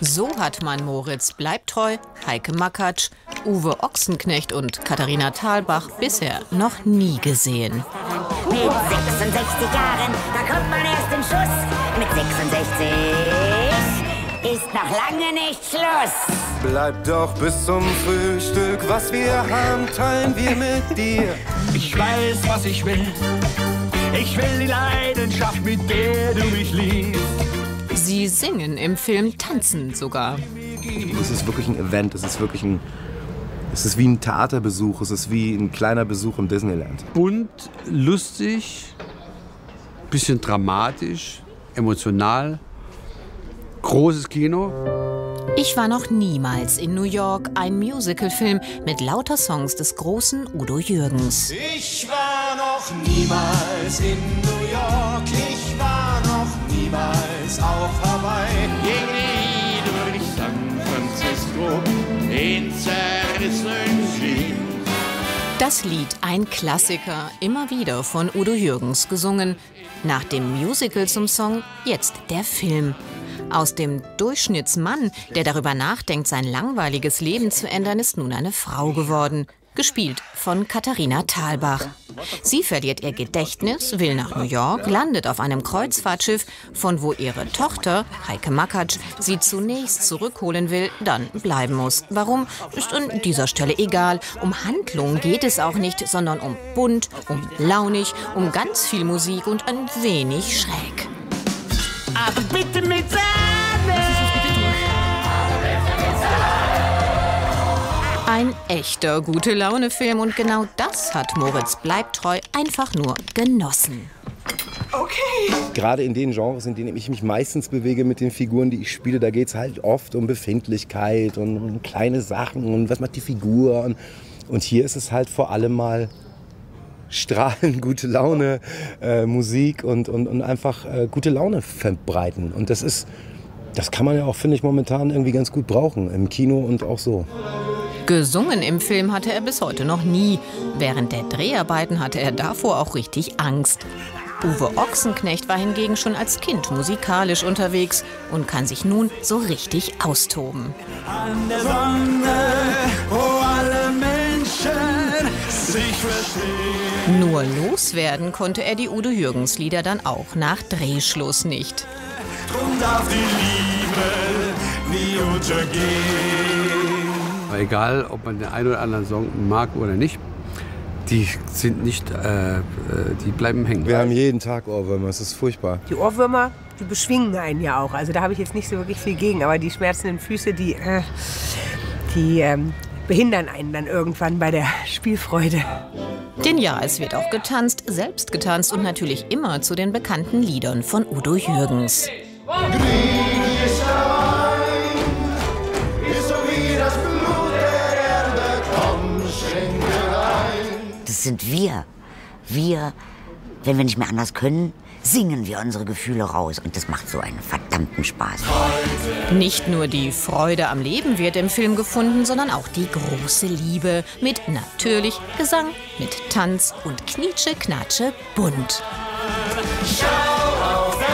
So hat man Moritz Bleibtreu, Heike Makatsch, Uwe Ochsenknecht und Katharina Thalbach bisher noch nie gesehen. Mit 66 Jahren, da kommt man erst in Schuss. Mit 66 ist noch lange nicht Schluss. Bleib doch bis zum Frühstück, was wir haben, teilen wir mit dir. Ich weiß, was ich will. Ich will die Leidenschaft, mit der du mich liebst. Sie singen im Film, tanzen sogar. Es ist wirklich ein Event, es ist wirklich ein. Es ist wie ein Theaterbesuch, es ist wie ein kleiner Besuch im Disneyland. Bunt, lustig, bisschen dramatisch, emotional, großes Kino. Ich war noch niemals in New York, ein Musicalfilm mit lauter Songs des großen Udo Jürgens. Ich war noch niemals in New York, in zerrissenen Jeans. Das Lied, ein Klassiker, immer wieder von Udo Jürgens gesungen. Nach dem Musical zum Song jetzt der Film. Aus dem Durchschnittsmann, der darüber nachdenkt, sein langweiliges Leben zu ändern, ist nun eine Frau geworden. Gespielt von Katharina Thalbach. Sie verliert ihr Gedächtnis, will nach New York, landet auf einem Kreuzfahrtschiff, von wo ihre Tochter, Heike Makatsch, sie zunächst zurückholen will, dann bleiben muss. Warum, ist an dieser Stelle egal. Um Handlung geht es auch nicht, sondern um bunt, um launig, um ganz viel Musik und ein wenig schräg. Aber bitte mit Sahne! Echter gute Laune-Film und genau das hat Moritz Bleibtreu einfach nur genossen. Gerade in den Genres, in denen ich mich meistens bewege mit den Figuren, die ich spiele, da geht es halt oft um Befindlichkeit und um kleine Sachen und was macht die Figur. Und, und hier ist es halt vor allem mal Strahlen, gute Laune, äh, Musik und, und, und einfach äh, gute Laune verbreiten. Und das ist, das kann man ja auch, finde ich, momentan irgendwie ganz gut brauchen, im Kino und auch so. Gesungen im Film hatte er bis heute noch nie. Während der Dreharbeiten hatte er davor auch richtig Angst. Uwe Ochsenknecht war hingegen schon als Kind musikalisch unterwegs und kann sich nun so richtig austoben. An der Sonne, wo alle Menschen sich verstehen. Nur loswerden konnte er die Udo Jürgens Lieder dann auch nach Drehschluss nicht. Drum darf die Liebe nie untergehen. Aber egal, ob man den einen oder anderen Song mag oder nicht, die sind nicht, äh, äh, die bleiben hängen. Wir haben jeden Tag Ohrwürmer, es ist furchtbar. Die Ohrwürmer, die beschwingen einen ja auch. Also da habe ich jetzt nicht so wirklich viel gegen. Aber die schmerzenden Füße, die, äh, die ähm, behindern einen dann irgendwann bei der Spielfreude. Denn ja, es wird auch getanzt, selbst getanzt und natürlich immer zu den bekannten Liedern von Udo Jürgens. Griechischster Das sind wir. Wir, wenn wir nicht mehr anders können, singen wir unsere Gefühle raus. Und das macht so einen verdammten Spaß. Nicht nur die Freude am Leben wird im Film gefunden, sondern auch die große Liebe mit natürlich Gesang, mit Tanz und Knietsche, Knatsche, bunt. Schau auf